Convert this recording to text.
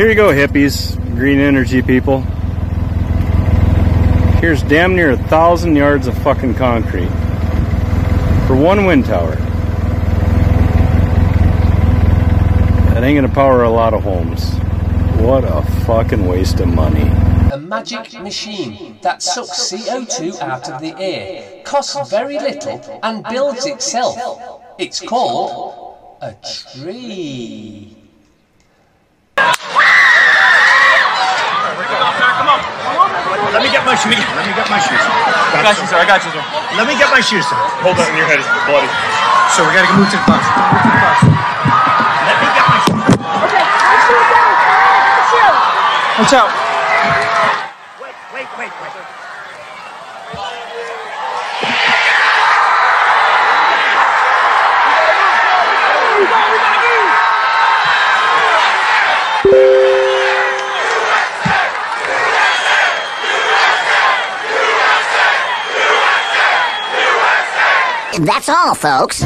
Here you go, hippies, green energy people. Here's damn near a thousand yards of fucking concrete for one wind tower. That ain't gonna power a lot of homes. What a fucking waste of money. A magic machine that sucks CO2 out of the air, costs very little, and builds itself. It's called a tree. Let me get my shoes. Let me get my shoes. I got you, sir. I got you, sir. Let me get my shoes, sir. Hold that in your head. It's bloody. So we gotta move to the bus. Move to the bus. Let me get my shoes. Watch out. Wait, wait, wait, wait. That's all, folks.